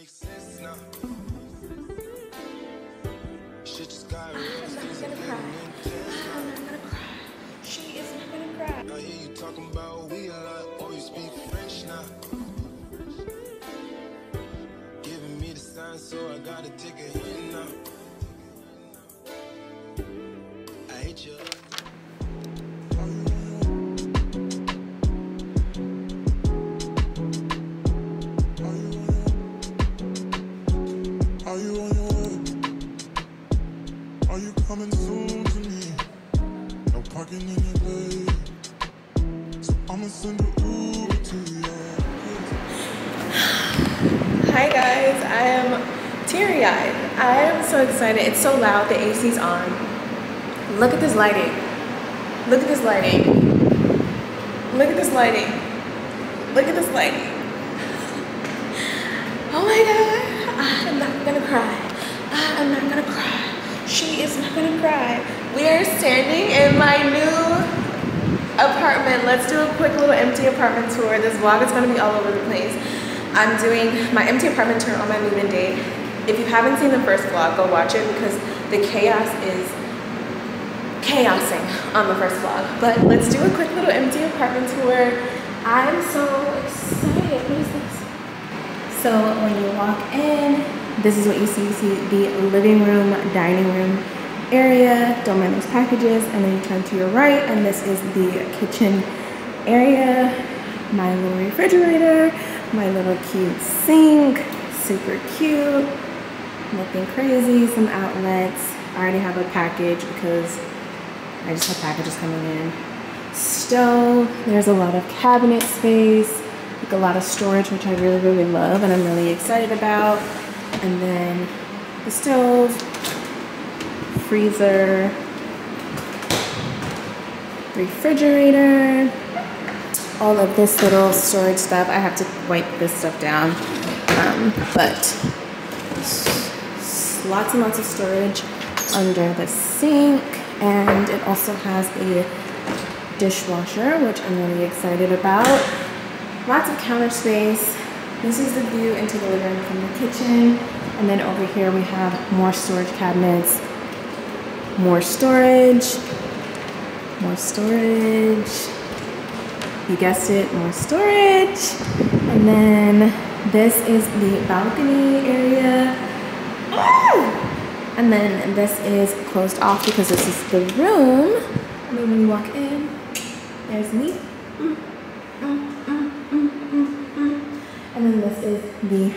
makes sense now. Shit just got real. I'm not gonna cry. I'm not gonna cry. She is not gonna cry. I hear you talking about we a lot, or you speak French now. Giving me the sign, so I gotta take a hint now. I am so excited. It's so loud, the AC's on. Look at this lighting. Look at this lighting. Look at this lighting. Look at this lighting. Oh my god. I'm not gonna cry. I'm not gonna cry. She is not gonna cry. We are standing in my new apartment. Let's do a quick little empty apartment tour. This vlog is gonna be all over the place. I'm doing my empty apartment tour on my move-in day. If you haven't seen the first vlog, go watch it because the chaos is chaosing on the first vlog. But let's do a quick little empty apartment tour. I'm so excited. What is this? So when you walk in, this is what you see. You see the living room, dining room area. Don't mind those packages. And then you turn to your right, and this is the kitchen area. My little refrigerator, my little cute sink, super cute. Nothing crazy. Some outlets. I already have a package because I just have packages coming in. Stove. There's a lot of cabinet space like a lot of storage, which I really, really love and I'm really excited about. And then the stove, freezer, refrigerator, all of this little storage stuff. I have to wipe this stuff down, um, but lots and lots of storage under the sink. And it also has a dishwasher, which I'm really excited about. Lots of counter space. This is the view into the living room from the kitchen. And then over here we have more storage cabinets, more storage, more storage. You guessed it, more storage. And then this is the balcony area. Ah! And then this is closed off because this is the room. And then when you walk in, there's me. Mm, mm, mm, and then this is the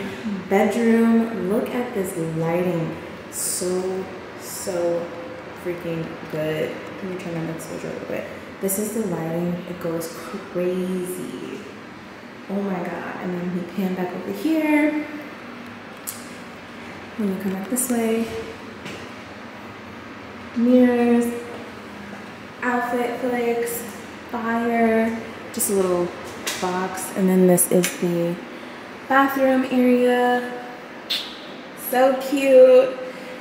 bedroom. Look at this lighting. So, so freaking good. Let me turn on the exposure a little bit. This is the lighting. It goes crazy. Oh my god. And then we pan back over here. When you come back this way, mirrors, outfit flicks, fire, just a little box. And then this is the bathroom area. So cute.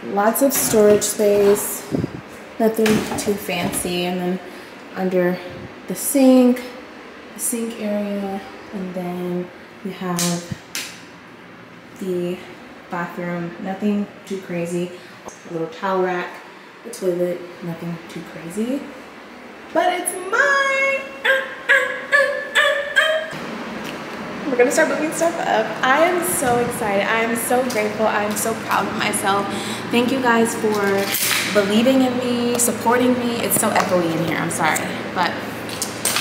Lots of storage space. Nothing too fancy. And then under the sink, the sink area. And then we have the bathroom. Nothing too crazy. A little towel rack, a toilet, nothing too crazy. But it's mine! We're gonna start moving stuff up. I am so excited. I am so grateful. I am so proud of myself. Thank you guys for believing in me, supporting me. It's so echoey in here, I'm sorry. But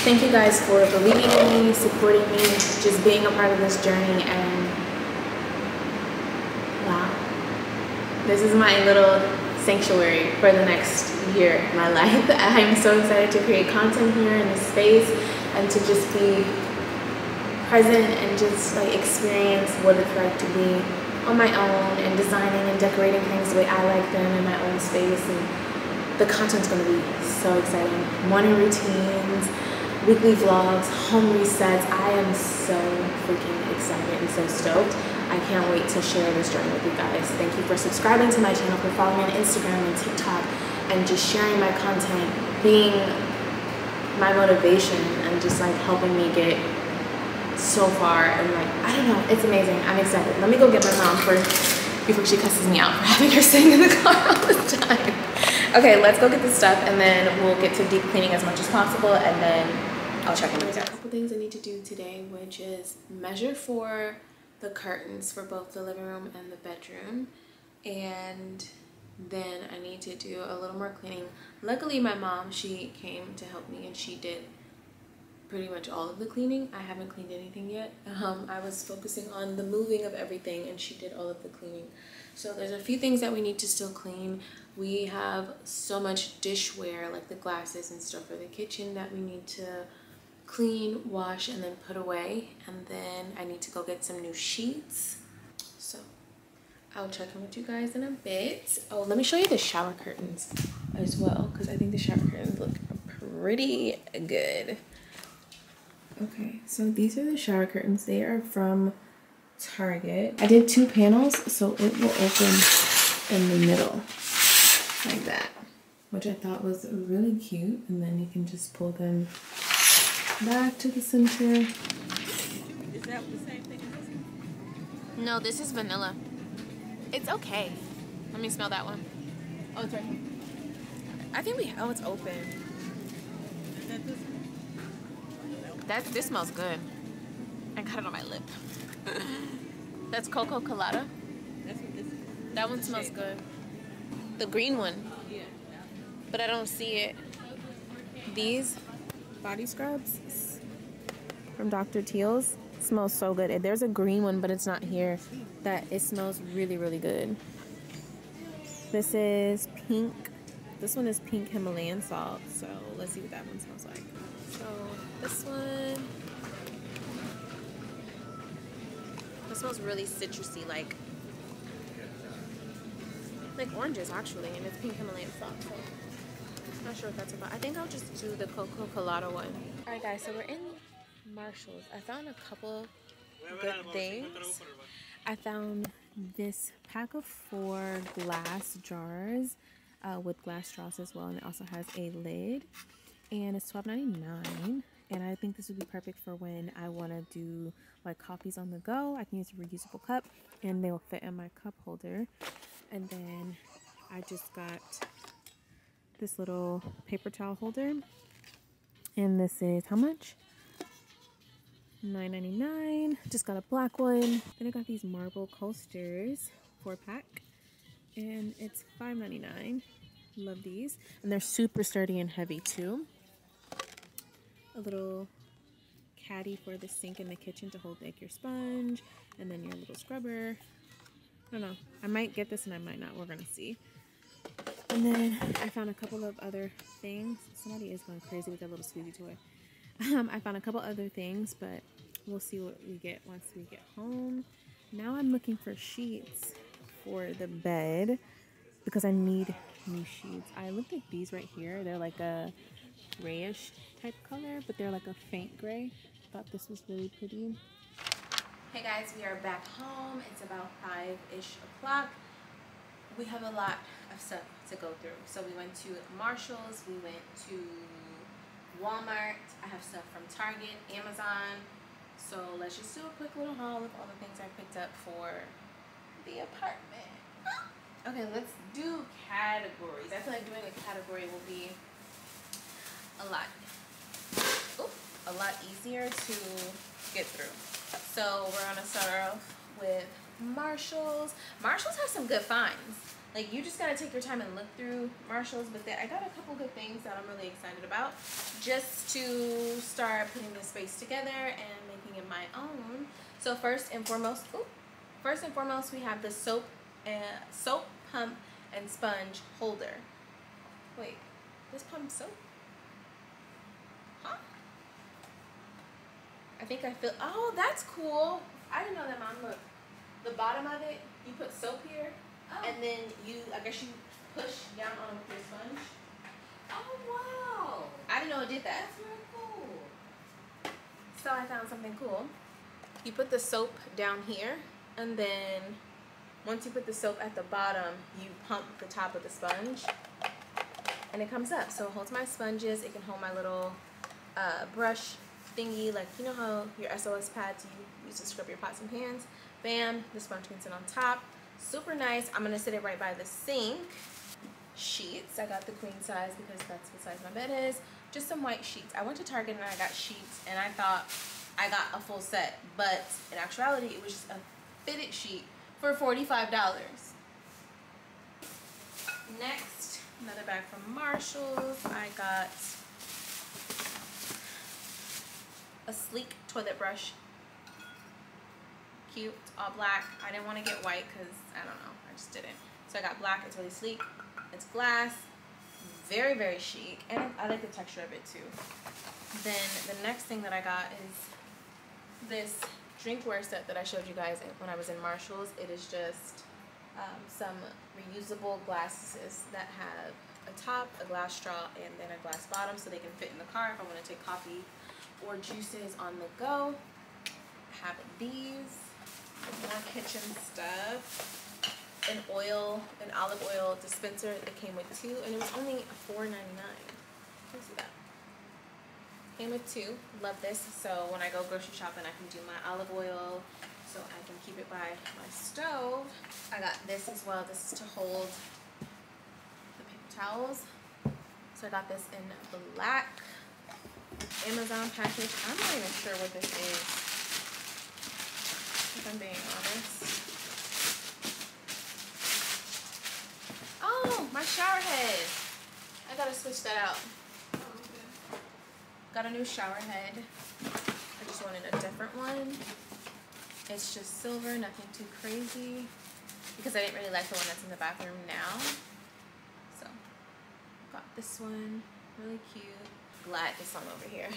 thank you guys for believing in me, supporting me, just being a part of this journey and wow. This is my little sanctuary for the next year of my life. I'm so excited to create content here in this space and to just be present and just like experience what it's like to be on my own and designing and decorating things the way I like them in my own space and the content's gonna be so exciting. Morning routines, weekly vlogs, home resets. I am so freaking excited and so stoked. I can't wait to share this journey with you guys. Thank you for subscribing to my channel, for following me on Instagram and TikTok, and just sharing my content, being my motivation and just like helping me get so far and like, I don't know, it's amazing. I'm excited. Let me go get my mom first before she cusses me out for having her sitting in the car all the time. Okay, let's go get this stuff and then we'll get to deep cleaning as much as possible and then I'll check in with you guys. A couple things I need to do today, which is measure for the curtains for both the living room and the bedroom. And then I need to do a little more cleaning. Luckily, my mom, she came to help me and she did pretty much all of the cleaning. I haven't cleaned anything yet. Um, I was focusing on the moving of everything and she did all of the cleaning. So there's a few things that we need to still clean. We have so much dishware, like the glasses and stuff for the kitchen that we need to clean, wash, and then put away. And then I need to go get some new sheets. So I'll check in with you guys in a bit. Oh, let me show you the shower curtains as well because I think the shower curtains look pretty good. Okay, so these are the shower curtains. They are from Target. I did two panels, so it will open in the middle like that, which I thought was really cute. And then you can just pull them back to the center. Is that the same thing as this No, this is vanilla. It's okay. Let me smell that one. Oh, it's right here. I think we, oh, it's open. That this smells good. I got it on my lip. That's Coco Colada. That's what this is. That one smells good. The green one. Yeah. But I don't see it. These body scrubs from Dr. Teal's smells so good. There's a green one, but it's not here. That it smells really, really good. This is pink. This one is pink Himalayan salt. So let's see what that one smells like. So this one. This smells really citrusy, like like oranges actually, and it's pink Himalayan salt. So not sure what that's about. I think I'll just do the Coco Colada one. All right, guys. So we're in Marshalls. I found a couple good things. I found this pack of four glass jars uh, with glass straws as well, and it also has a lid. And it's $12.99 and I think this would be perfect for when I want to do like coffees on the go. I can use a reusable cup and they'll fit in my cup holder. And then I just got this little paper towel holder. And this is how much? $9.99. Just got a black one. Then I got these marble coasters, four pack. And it's $5.99. Love these. And they're super sturdy and heavy too a little caddy for the sink in the kitchen to hold like your sponge and then your little scrubber. I don't know. I might get this and I might not. We're going to see. And then I found a couple of other things. Somebody is going crazy with that little squeezy toy. Um, I found a couple other things, but we'll see what we get once we get home. Now I'm looking for sheets for the bed because I need new sheets. I looked at these right here. They're like a grayish type color, but they're like a faint gray. I thought this was really pretty. Hey guys, we are back home. It's about 5-ish o'clock. We have a lot of stuff to go through. So we went to Marshall's, we went to Walmart. I have stuff from Target, Amazon. So let's just do a quick little haul of all the things I picked up for the apartment. Okay, let's do categories. I feel like doing a category will be a lot, ooh, a lot easier to get through. So we're gonna start off with Marshalls. Marshalls has some good finds. Like you just gotta take your time and look through Marshalls, but I got a couple good things that I'm really excited about just to start putting this space together and making it my own. So first and foremost, ooh, first and foremost, we have the soap, and soap pump and sponge holder. Wait, this pump soap? Huh I think I feel, oh, that's cool. I didn't know that, Mom. Look, the bottom of it, you put soap here, oh. and then you, I guess you push down on it with your sponge. Oh, wow. I didn't know it did that. That's really cool. So I found something cool. You put the soap down here, and then once you put the soap at the bottom, you pump the top of the sponge, and it comes up. So it holds my sponges. It can hold my little uh, brush thingy, like you know how your SOS pads you use to scrub your pots and pans. Bam, the sponge can sit on top. Super nice. I'm gonna sit it right by the sink. Sheets, I got the queen size because that's the size my bed is. Just some white sheets. I went to Target and I got sheets and I thought I got a full set, but in actuality, it was just a fitted sheet for $45. Next, another bag from Marshalls. I got a sleek toilet brush. Cute, It's all black. I didn't want to get white because, I don't know, I just didn't. So I got black, it's really sleek. It's glass, very, very chic. And I like the texture of it too. Then the next thing that I got is this drinkware set that I showed you guys when I was in Marshalls. It is just um, some reusable glasses that have a top, a glass straw, and then a glass bottom so they can fit in the car if I want to take coffee or juices on the go. I have these, more kitchen stuff. An oil, an olive oil dispenser that came with two, and it was only $4.99. Can see that? Came with two. Love this. So when I go grocery shopping, I can do my olive oil so I can keep it by my stove. I got this as well. This is to hold the paper towels. So I got this in black. Amazon package. I'm not even sure what this is. If I'm being honest. Oh, my shower head. I gotta switch that out. Got a new shower head. I just wanted a different one. It's just silver, nothing too crazy. Because I didn't really like the one that's in the bathroom now. So, got this one. Really cute. Glad this one over here.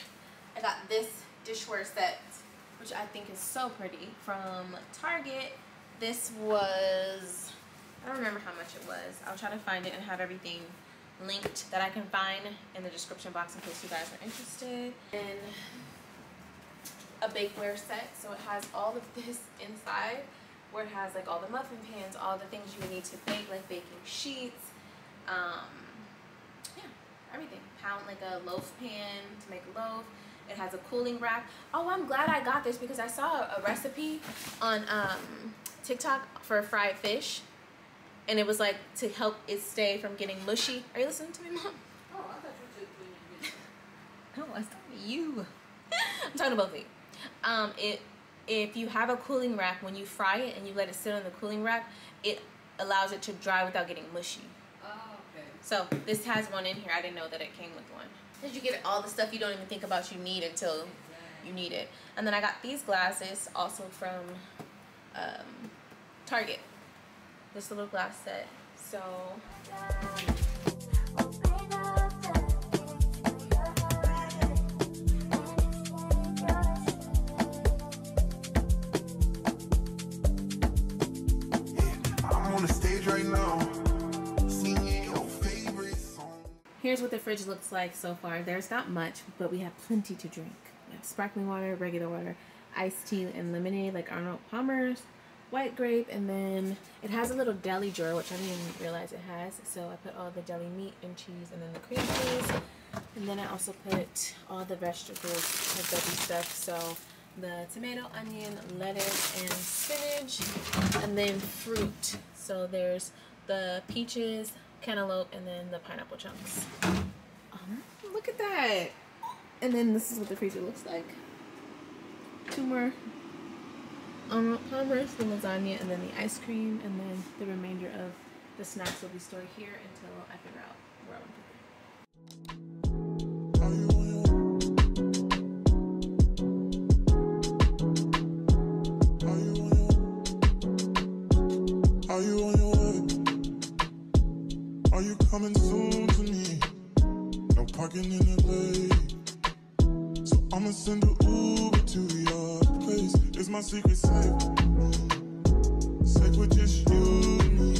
I got this dishware set, which I think is so pretty, from Target. This was, I don't remember how much it was. I'll try to find it and have everything linked that I can find in the description box in case you guys are interested. And a bakeware set, so it has all of this inside where it has like all the muffin pans, all the things you would need to bake, like baking sheets, um, yeah, everything. Pound like a loaf pan to make a loaf. It has a cooling rack. Oh, I'm glad I got this because I saw a recipe on um, TikTok for fried fish and it was like to help it stay from getting mushy. Are you listening to me, mom? Oh, I thought you took me. No, I was talking to you. I'm talking to about me. Um, it if you have a cooling rack when you fry it and you let it sit on the cooling rack, it allows it to dry without getting mushy. Oh, okay. So this has one in here. I didn't know that it came with one. Did you get all the stuff you don't even think about you need until you need it? And then I got these glasses also from um, Target. This little glass set. So on the stage right now, Here's what the fridge looks like so far. There's not much, but we have plenty to drink. We have sparkling water, regular water, iced tea, and lemonade like Arnold Palmer's, white grape, and then it has a little deli drawer, which I didn't even realize it has. So I put all the deli meat and cheese and then the cream cheese. And then I also put all the vegetables, the veggie stuff. So the tomato, onion, lettuce, and spinach, and then fruit. So there's the peaches, cantaloupe, and then the pineapple chunks. Um, look at that. And then this is what the freezer looks like. Two more um, Palmer's, the lasagna, and then the ice cream, and then the remainder of the snacks will be stored here until I figure out where I want to put them. Are you on your Are you coming soon to me? No parking in LA. So I'ma send a Uber to your place. Is my secret safe. Safe with just you and me.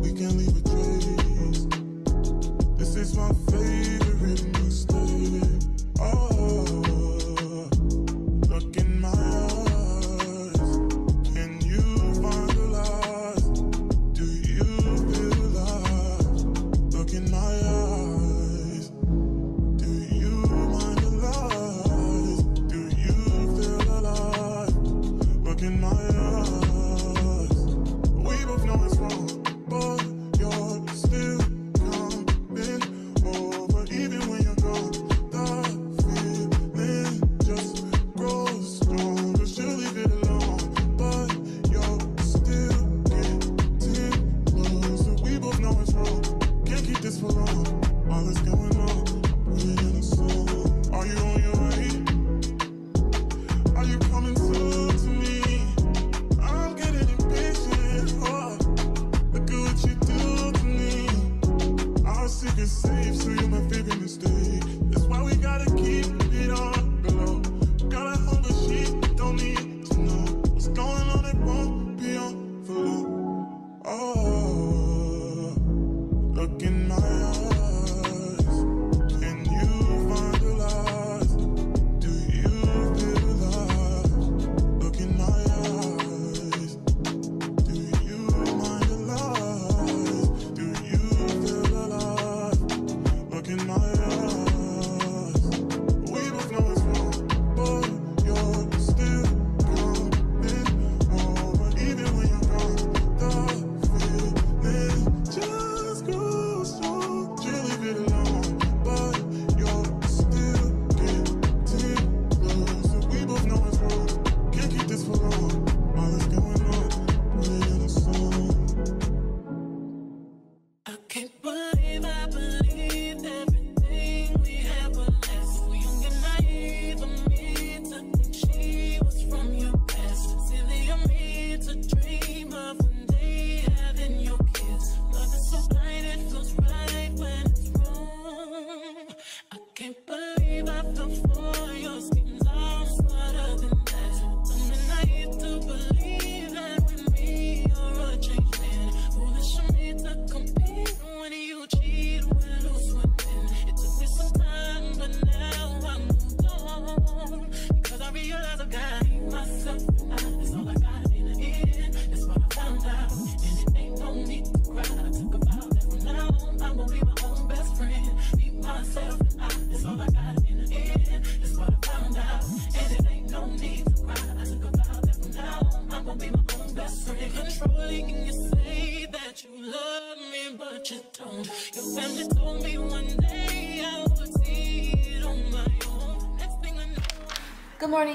We can leave a trace. This is my favorite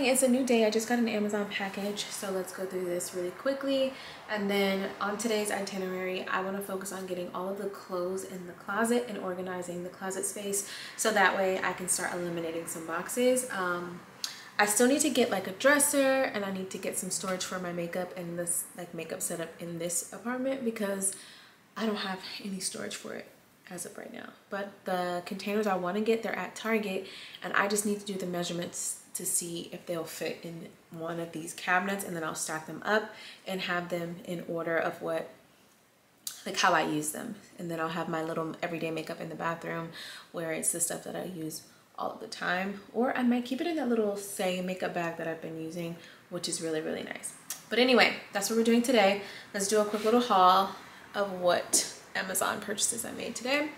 it's a new day. I just got an Amazon package, so let's go through this really quickly. And then on today's itinerary, I want to focus on getting all of the clothes in the closet and organizing the closet space so that way I can start eliminating some boxes. Um, I still need to get like a dresser and I need to get some storage for my makeup and this like makeup setup in this apartment because I don't have any storage for it as of right now. But the containers I want to get, they're at Target and I just need to do the measurements to see if they'll fit in one of these cabinets and then I'll stack them up and have them in order of what like how I use them. And then I'll have my little everyday makeup in the bathroom where it's the stuff that I use all the time. Or I might keep it in that little say makeup bag that I've been using, which is really, really nice. But anyway, that's what we're doing today. Let's do a quick little haul of what Amazon purchases I made today.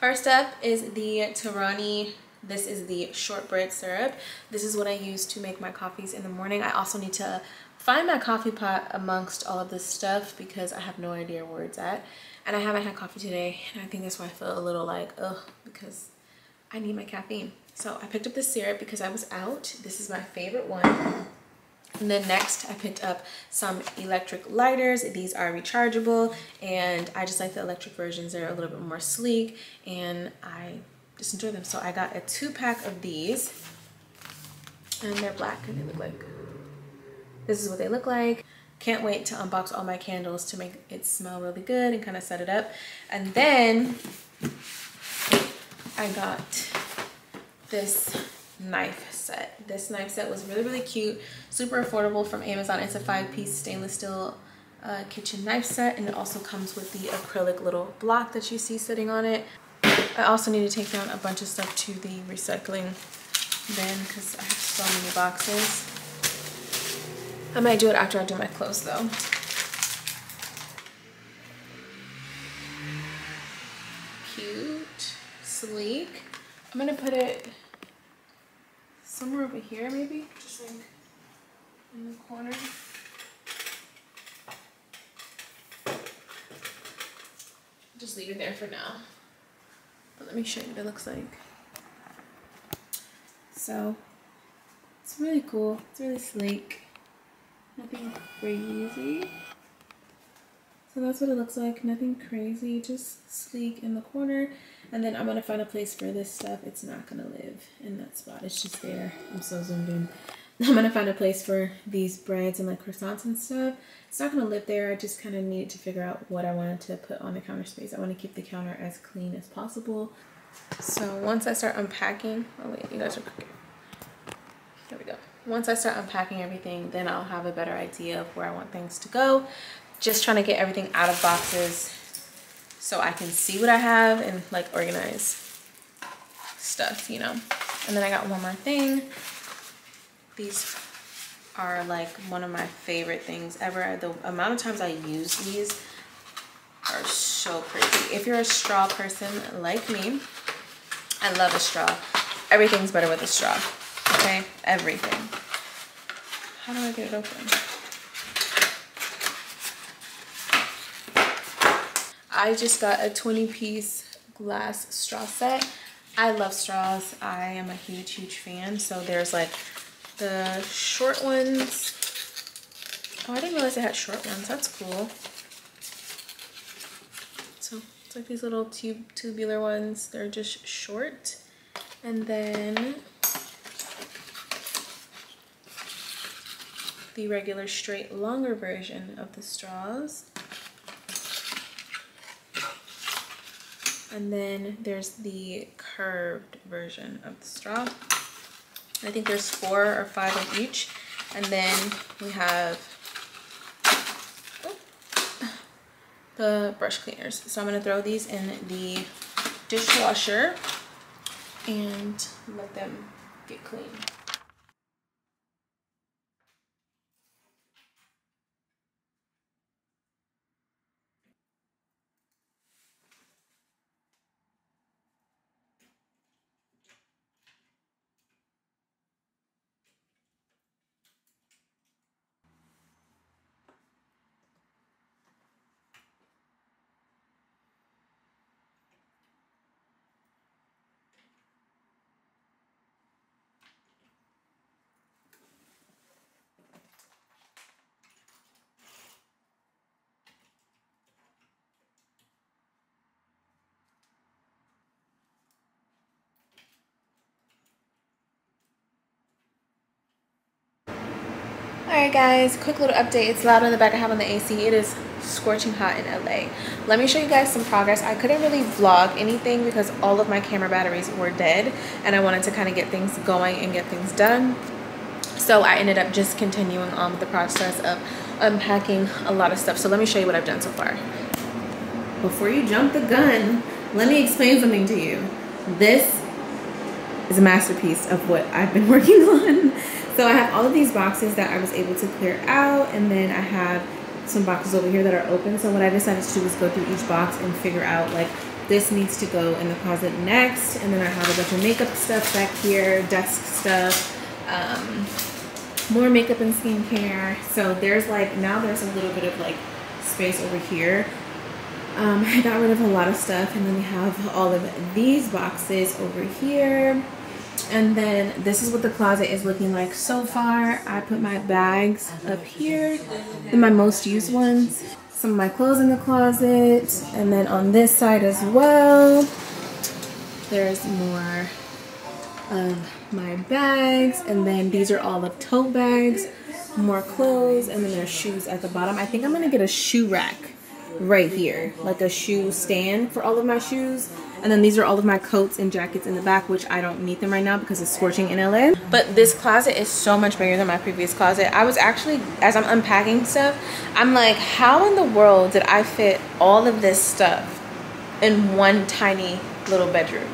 First up is the Torani. This is the shortbread syrup. This is what I use to make my coffees in the morning. I also need to find my coffee pot amongst all of this stuff because I have no idea where it's at. And I haven't had coffee today. And I think that's why I feel a little like, ugh, because I need my caffeine. So I picked up this syrup because I was out. This is my favorite one. And then next I picked up some electric lighters. These are rechargeable and I just like the electric versions. They're a little bit more sleek and I just enjoy them. So I got a two pack of these and they're black and they look like, this is what they look like. Can't wait to unbox all my candles to make it smell really good and kind of set it up. And then I got this knife set. This knife set was really, really cute, super affordable from Amazon. It's a five piece stainless steel uh, kitchen knife set and it also comes with the acrylic little block that you see sitting on it. I also need to take down a bunch of stuff to the recycling bin because I have so many boxes. I might do it after I do my clothes though. Cute, sleek. I'm gonna put it somewhere over here maybe, just like in the corner. Just leave it there for now. But let me show you what it looks like. So, it's really cool. It's really sleek. Nothing crazy. So that's what it looks like. Nothing crazy, just sleek in the corner. And then I'm gonna find a place for this stuff. It's not gonna live in that spot. It's just there. I'm so zoomed in. I'm gonna find a place for these breads and like croissants and stuff. It's not gonna live there. I just kind of needed to figure out what I wanted to put on the counter space. I want to keep the counter as clean as possible. So once I start unpacking, oh wait, you guys are cooking. There we go. Once I start unpacking everything, then I'll have a better idea of where I want things to go. Just trying to get everything out of boxes so I can see what I have and like organize stuff, you know. And then I got one more thing. These are like one of my favorite things ever. The amount of times I use these are so crazy. If you're a straw person like me, I love a straw. Everything's better with a straw, okay? Everything. How do I get it open? I just got a 20 piece glass straw set. I love straws. I am a huge, huge fan. So there's like the short ones. Oh, I didn't realize they had short ones. That's cool. So it's like these little tube tubular ones. They're just short. And then the regular straight longer version of the straws. And then there's the curved version of the straw. I think there's four or five of each. And then we have oh, the brush cleaners. So I'm gonna throw these in the dishwasher and let them get clean. Alright guys, quick little update. It's loud in the back. I have on the AC. It is scorching hot in LA. Let me show you guys some progress. I couldn't really vlog anything because all of my camera batteries were dead and I wanted to kind of get things going and get things done. So I ended up just continuing on with the process of unpacking a lot of stuff. So let me show you what I've done so far. Before you jump the gun, let me explain something to you. This is a masterpiece of what I've been working on. So I have all of these boxes that I was able to clear out and then I have some boxes over here that are open. So what I decided to do was go through each box and figure out like this needs to go in the closet next. And then I have a bunch of makeup stuff back here, desk stuff, um, more makeup and skincare. So there's like, now there's a little bit of like space over here. Um, I got rid of a lot of stuff and then we have all of these boxes over here and then this is what the closet is looking like so far. I put my bags up here, and my most used ones. Some of my clothes in the closet. And then on this side as well, there's more of my bags. And then these are all of tote bags, more clothes, and then there's shoes at the bottom. I think I'm gonna get a shoe rack right here, like a shoe stand for all of my shoes and then these are all of my coats and jackets in the back, which I don't need them right now because it's scorching in LA. But this closet is so much bigger than my previous closet. I was actually, as I'm unpacking stuff, I'm like, how in the world did I fit all of this stuff in one tiny little bedroom?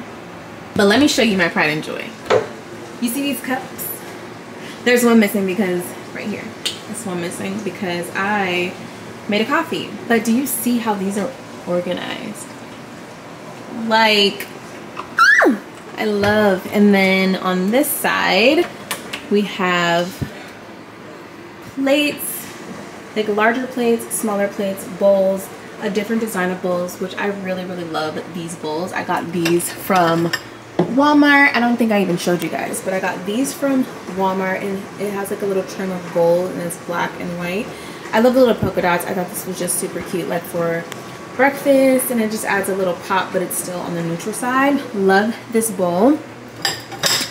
But let me show you my pride and joy. You see these cups? There's one missing because, right here, this one missing because I made a coffee. But do you see how these are organized? Like I love. And then on this side we have plates like larger plates smaller plates bowls a different design of bowls which I really really love these bowls. I got these from Walmart. I don't think I even showed you guys but I got these from Walmart and it has like a little trim of gold and it's black and white. I love the little polka dots. I thought this was just super cute like for breakfast and it just adds a little pop but it's still on the neutral side love this bowl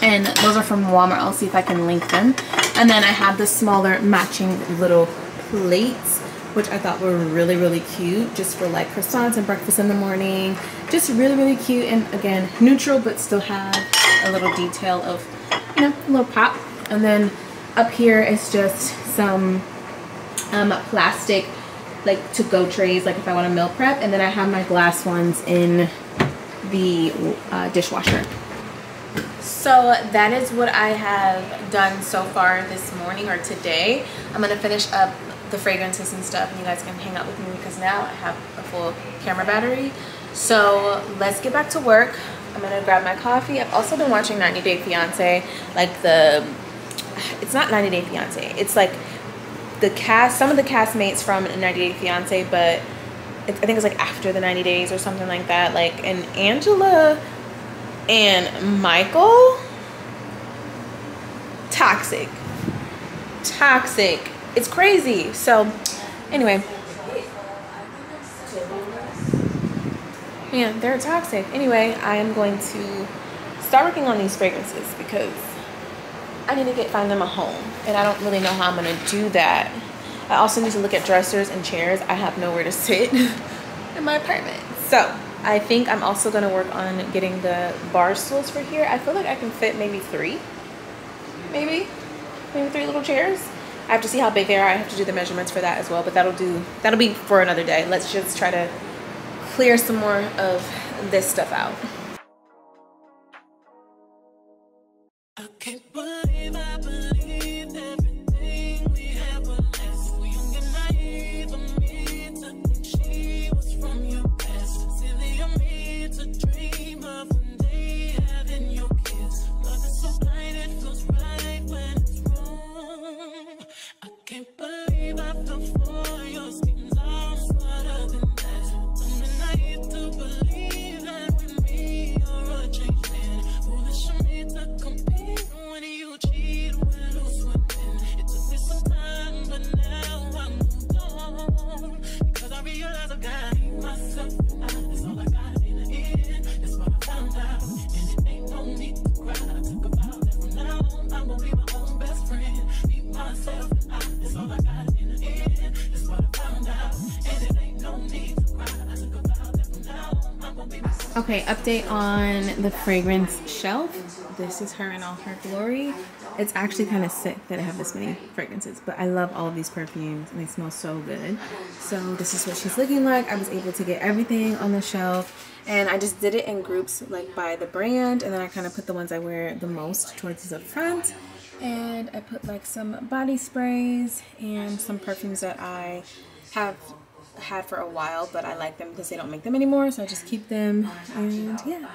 and those are from walmart i'll see if i can link them And then I have the smaller matching little plates, which I thought were really, really cute, just for like croissants and breakfast in the morning. Just really, really cute, and again, neutral, but still have a little detail of, you know, a little pop. And then up here is just some um, plastic like to-go trays like if I want to meal prep and then I have my glass ones in the uh, dishwasher. So that is what I have done so far this morning or today. I'm gonna finish up the fragrances and stuff and you guys can hang out with me because now I have a full camera battery. So let's get back to work. I'm gonna grab my coffee. I've also been watching 90 Day Fiance like the it's not 90 Day Fiance it's like the cast, some of the castmates from 90 Day Fiance, but I think it's like after the 90 days or something like that. Like, and Angela and Michael, toxic, toxic. It's crazy. So, anyway. Yeah, they're toxic. Anyway, I am going to start working on these fragrances because I need to get find them a home and I don't really know how I'm gonna do that. I also need to look at dressers and chairs. I have nowhere to sit in my apartment. So I think I'm also gonna work on getting the bar stools for here. I feel like I can fit maybe three, maybe, maybe three little chairs. I have to see how big they are. I have to do the measurements for that as well, but that'll do, that'll be for another day. Let's just try to clear some more of this stuff out. Okay, update on the fragrance shelf. This is her in all her glory. It's actually kind of sick that I have this many fragrances, but I love all of these perfumes and they smell so good. So this is what she's looking like. I was able to get everything on the shelf and I just did it in groups like by the brand and then I kind of put the ones I wear the most towards the front and I put like some body sprays and some perfumes that I have had for a while but I like them because they don't make them anymore so I just keep them. And yeah